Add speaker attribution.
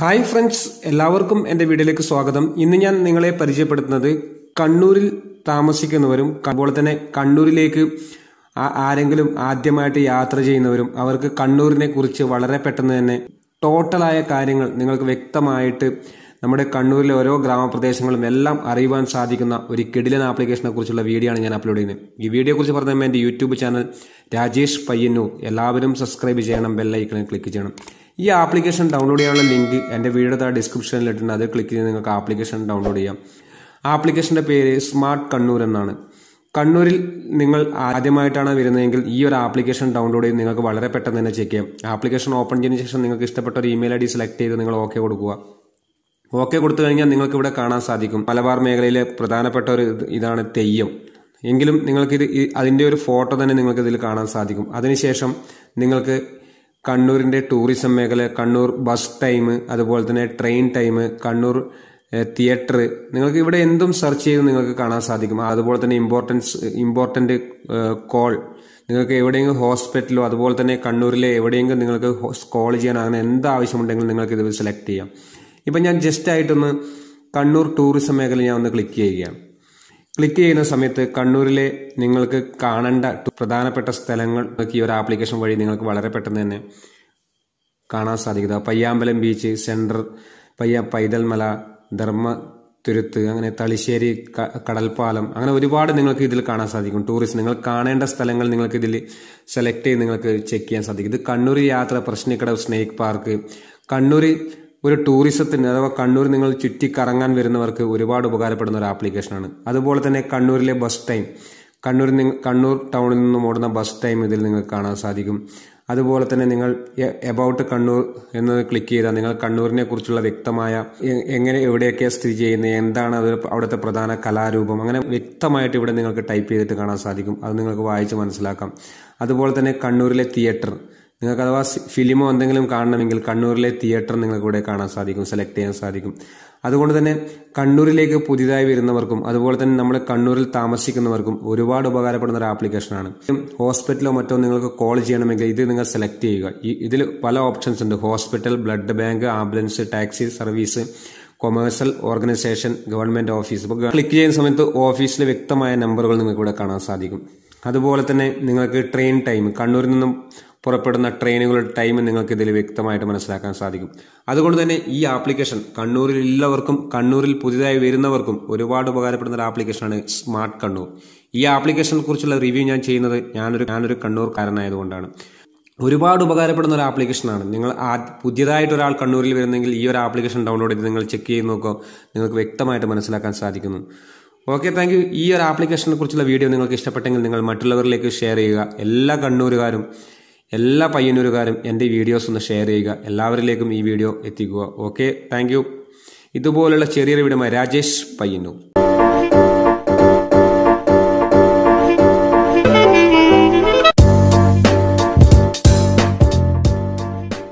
Speaker 1: Hi friends എല്ലാവർക്കും എന്റെ വീഡിയോയിലേക്ക് സ്വാഗതം. ഇന്ന് ഞാൻ നിങ്ങളെ പരിചയപ്പെടുത്തുന്നത് കണ്ണൂരിൽ താമസിക്കുന്നവരും അതുപോലെ തന്നെ കണ്ണൂരിലേക്ക് ആരെങ്കിലും ആദ്യമായിട്ട് യാത്ര ചെയ്യുന്നവരും അവർക്ക് കണ്ണൂരിനെ കുറിച്ച് വളരെ പെട്ടെന്ന് തന്നെ ടോട്ടലായ കാര്യങ്ങൾ നിങ്ങൾക്ക് വ്യക്തമായിട്ട് നമ്മുടെ കണ്ണൂരിലെ ഓരോ ഗ്രാമപ്രദേശങ്ങളും എല്ലാം അറിയുവാൻ സാധിക്കുന്ന ഒരു കിടിലൻ ആപ്ലിക്കേഷനെ കുറിച്ചുള്ള വീഡിയോ ആണ് ഞാൻ അപ്ലോഡ് ചെയ്യുന്നത്. ഈ വീഡിയോ കുറിച്ച് പറഞ്ഞാൽ എന്റെ യൂട്യൂബ് ചാനൽ രാജേഷ് പയ്യന്നൂർ. എല്ലാവരും സബ്സ്ക്രൈബ് ചെയ്യണം ബെല്ലൈക്കണിൽ ക്ലിക്ക് ചെയ്യണം. ഈ ആപ്ലിക്കേഷൻ ഡൗൺലോഡ് ചെയ്യാനുള്ള ലിങ്ക് എന്റെ വീഡിയോ ഡിസ്ക്രിപ്ഷനിൽ ഇട്ടിട്ടുണ്ട്. അത് ക്ലിക്ക് ചെയ്ത് നിങ്ങൾക്ക് ആപ്ലിക്കേഷൻ ഡൗൺലോഡ് ചെയ്യാം. ആപ്ലിക്കേഷന്റെ പേര് സ്മാർട്ട് കണ്ണൂർ എന്നാണ്. കണ്ണൂരിൽ നിങ്ങൾ ആദ്യമായിട്ടാണ് വരുന്നതെങ്കിൽ ഈ ഒരു ആപ്ലിക്കേഷൻ ഡൗൺലോഡ് ചെയ്ത് നിങ്ങൾക്ക് വളരെ പെട്ടെന്ന് തന്നെ ചെക്ക് ചെയ്യാം. ആപ്ലിക്കേഷൻ ഓപ്പൺ ചെയ്തതിന് ശേഷം നിങ്ങൾക്ക് ഇഷ്ടപ്പെട്ട ഒരു ഇമെയിൽ ഐ ഡി സെലക്ട് ചെയ്ത് നിങ്ങൾ ഓക്കെ കൊടുക്കുക. ഓക്കെ കൊടുത്തു കഴിഞ്ഞാൽ നിങ്ങൾക്ക് ഇവിടെ കാണാൻ സാധിക്കും. മലബാർ മേഖലയിലെ പ്രധാനപ്പെട്ട ഒരു ഇത് ഇതാണ് തെയ്യം. എങ്കിലും നിങ്ങൾക്ക് ഇത് അതിന്റെ ഒരു ഫോട്ടോ തന്നെ നിങ്ങൾക്ക് ഇതിൽ കാണാൻ സാധിക്കും. അതിനുശേഷം നിങ്ങൾക്ക് കണ്ണൂരിന്റെ ടൂറിസം മേഖല കണ്ണൂർ ബസ് ടൈം അതുപോലെ തന്നെ ട്രെയിൻ ടൈം കണ്ണൂർ തിയേറ്റർ. നിങ്ങൾക്ക് ഇവിടെ എന്തും സെർച്ച് ചെയ്ത് നിങ്ങൾക്ക് കാണാൻ സാധിക്കും. അതുപോലെ തന്നെ ഇമ്പോർട്ടൻസ് ഇമ്പോർട്ടന്റ് കോൾ. നിങ്ങൾക്ക് എവിടെയെങ്കിലും ഹോസ്പിറ്റലോ അതുപോലെ തന്നെ കണ്ണൂരിലെ എവിടെയെങ്കിലും നിങ്ങൾക്ക് കോൾ ചെയ്യാൻ അങ്ങനെ എന്ത് ആവശ്യമുണ്ടെങ്കിലും നിങ്ങൾക്ക് ഇത് സെലക്ട് ചെയ്യാം. ഇപ്പം ഞാൻ ജസ്റ്റ് ആയിട്ടൊന്ന് കണ്ണൂർ ടൂറിസം മേഖല ഞാൻ ഒന്ന് ക്ലിക്ക് ചെയ്യുകയാണ്. ക്ലിക്ക് ചെയ്യുന്ന സമയത്ത് കണ്ണൂരിലെ നിങ്ങൾക്ക് കാണേണ്ട പ്രധാനപ്പെട്ട സ്ഥലങ്ങൾ ഈ ഒരു ആപ്ലിക്കേഷൻ വഴി നിങ്ങൾക്ക് വളരെ പെട്ടെന്ന് തന്നെ കാണാൻ സാധിക്കുന്നത് പയ്യാമ്പലം ബീച്ച് സെൻട്രൽ പയ്യ പൈതൽമല ധർമ്മ തുരുത്ത് അങ്ങനെ തളിശ്ശേരി കടൽപ്പാലം അങ്ങനെ ഒരുപാട് നിങ്ങൾക്ക് ഇതിൽ കാണാൻ സാധിക്കും. ടൂറിസ്റ്റ് നിങ്ങൾ കാണേണ്ട സ്ഥലങ്ങൾ നിങ്ങൾക്ക് ഇതിൽ സെലക്ട് ചെയ്ത് നിങ്ങൾക്ക് ചെക്ക് ചെയ്യാൻ സാധിക്കും. ഇത് കണ്ണൂർ യാത്ര പ്രശ്നിക്കടവ് സ്നേക്ക് പാർക്ക്. കണ്ണൂർ ഒരു ടൂറിസത്തിന് അഥവാ കണ്ണൂർ നിങ്ങൾ ചുറ്റി കറങ്ങാൻ വരുന്നവർക്ക് ഒരുപാട് ഉപകാരപ്പെടുന്ന ഒരു ആപ്ലിക്കേഷനാണ്. അതുപോലെ തന്നെ കണ്ണൂരിലെ ബസ് ടൈം കണ്ണൂർ കണ്ണൂർ ടൗണിൽ നിന്നും ഓടുന്ന ബസ് ടൈം ഇതിൽ നിങ്ങൾക്ക് കാണാൻ സാധിക്കും. അതുപോലെ തന്നെ നിങ്ങൾ എബൌട്ട് കണ്ണൂർ എന്നത് ക്ലിക്ക് ചെയ്താൽ നിങ്ങൾ കണ്ണൂരിനെ കുറിച്ചുള്ള വ്യക്തമായ എങ്ങനെ എവിടെയൊക്കെ സ്ഥിതി ചെയ്യുന്നത് എന്താണ് അത് അവിടുത്തെ പ്രധാന കലാരൂപം അങ്ങനെ വ്യക്തമായിട്ട് ഇവിടെ നിങ്ങൾക്ക് ടൈപ്പ് ചെയ്തിട്ട് കാണാൻ സാധിക്കും. അത് നിങ്ങൾക്ക് വായിച്ച് മനസ്സിലാക്കാം. അതുപോലെ തന്നെ കണ്ണൂരിലെ തിയേറ്റർ നിങ്ങൾക്ക് അഥവാ ഫിലിമോ എന്തെങ്കിലും കാണണമെങ്കിൽ കണ്ണൂരിലെ തിയേറ്റർ നിങ്ങൾക്ക് ഇവിടെ കാണാൻ സാധിക്കും സെലക്ട് ചെയ്യാൻ സാധിക്കും. അതുകൊണ്ട് തന്നെ കണ്ണൂരിലേക്ക് പുതിയതായി വരുന്നവർക്കും അതുപോലെ തന്നെ നമ്മൾ കണ്ണൂരിൽ താമസിക്കുന്നവർക്കും ഒരുപാട് ഉപകാരപ്പെടുന്ന ഒരു ആപ്ലിക്കേഷനാണ്. ഹോസ്പിറ്റലോ മറ്റോ നിങ്ങൾക്ക് കോൾ ചെയ്യണമെങ്കിൽ ഇത് നിങ്ങൾ സെലക്ട് ചെയ്യുക. ഇതിൽ പല ഓപ്ഷൻസ് ഉണ്ട്. Hospital blood bank ambulance taxi service commercial organisation government office. ഇപ്പോൾ ക്ലിക്ക് ചെയ്യുന്ന സമയത്ത് ഓഫീസിലെ വ്യക്തമായ നമ്പറുകൾ നിങ്ങൾക്ക് ഇവിടെ കാണാൻ സാധിക്കും. അതുപോലെ തന്നെ നിങ്ങൾക്ക് ട്രെയിൻ ടൈം കണ്ണൂരിൽ നിന്നും പുറപ്പെടുന്ന ട്രെയിനുകളുടെ ടൈം നിങ്ങൾക്ക് ഇതിൽ വ്യക്തമായിട്ട് മനസ്സിലാക്കാൻ സാധിക്കും. അതുകൊണ്ട് തന്നെ ഈ ആപ്ലിക്കേഷൻ കണ്ണൂരിൽ ഉള്ളവർക്കും കണ്ണൂരിൽ പുതിയതായി വരുന്നവർക്കും ഒരുപാട് ഉപകാരപ്പെടുന്ന ഒരു ആപ്ലിക്കേഷനാണ് സ്മാർട്ട് കണ്ണൂർ. ഈ ആപ്ലിക്കേഷനെ കുറിച്ചുള്ള റിവ്യൂ ഞാൻ ചെയ്യുന്നത് ഞാനൊരു ഞാനൊരു കണ്ണൂർക്കാരനായതുകൊണ്ടാണ്. ഒരുപാട് ഉപകാരപ്പെടുന്ന ഒരു ആപ്ലിക്കേഷനാണ്. നിങ്ങൾ ആ പുതിയതായിട്ട് ഒരാൾ കണ്ണൂരിൽ വരുന്നെങ്കിൽ ഈ ഒരു ആപ്ലിക്കേഷൻ ഡൗൺലോഡ് ചെയ്ത് നിങ്ങൾ ചെക്ക് ചെയ്ത് നോക്കുക. നിങ്ങൾക്ക് വ്യക്തമായിട്ട് മനസ്സിലാക്കാൻ സാധിക്കുന്നു. ഓക്കെ താങ്ക് ഈ ഒരു ആപ്ലിക്കേഷനെ കുറിച്ചുള്ള വീഡിയോ നിങ്ങൾക്ക് ഇഷ്ടപ്പെട്ടെങ്കിൽ നിങ്ങൾ മറ്റുള്ളവരിലേക്ക് ഷെയർ ചെയ്യുക. എല്ലാ കണ്ണൂരുകാരും എല്ലാ പയ്യന്നൂരുകാരും എന്റെ വീഡിയോസ് ഒന്ന് ഷെയർ ചെയ്യുക. എല്ലാവരിലേക്കും ഈ വീഡിയോ എത്തിക്കുക. ഓക്കെ താങ്ക് ഇതുപോലുള്ള ചെറിയൊരു വീഡിയോ രാജേഷ് പയ്യന്നൂർ.